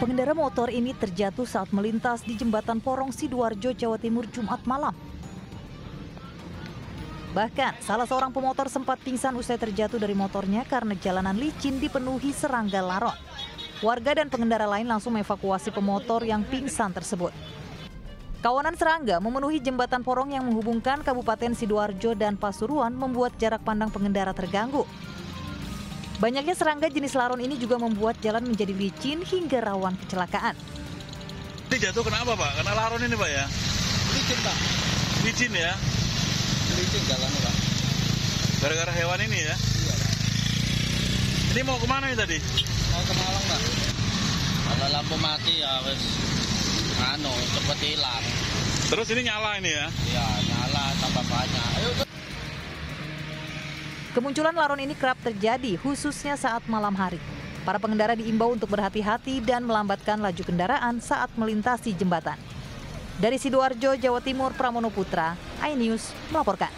Pengendara motor ini terjatuh saat melintas di jembatan Porong Sidoarjo, Jawa Timur Jumat malam. Bahkan, salah seorang pemotor sempat pingsan usai terjatuh dari motornya karena jalanan licin dipenuhi serangga laron. Warga dan pengendara lain langsung mengevakuasi pemotor yang pingsan tersebut. Kawanan serangga memenuhi jembatan porong yang menghubungkan Kabupaten Sidoarjo dan Pasuruan membuat jarak pandang pengendara terganggu. Banyaknya serangga jenis laron ini juga membuat jalan menjadi licin hingga rawan kecelakaan. Ini jatuh kenapa Pak? Karena laron ini Pak ya? licin pak Licin ya? licin jalannya pak Gara-gara hewan ini ya? iya pak Ini mau ke mana nih tadi? mau ke Malang pak kalau lampu mati ya wes anu cepet hilang Terus ini nyala ini ya? ya nyala tambah banyak Kemunculan laron ini kerap terjadi khususnya saat malam hari. Para pengendara diimbau untuk berhati-hati dan melambatkan laju kendaraan saat melintasi jembatan. Dari Sidoarjo, Jawa Timur, Pramono Putra, iNews melaporkan.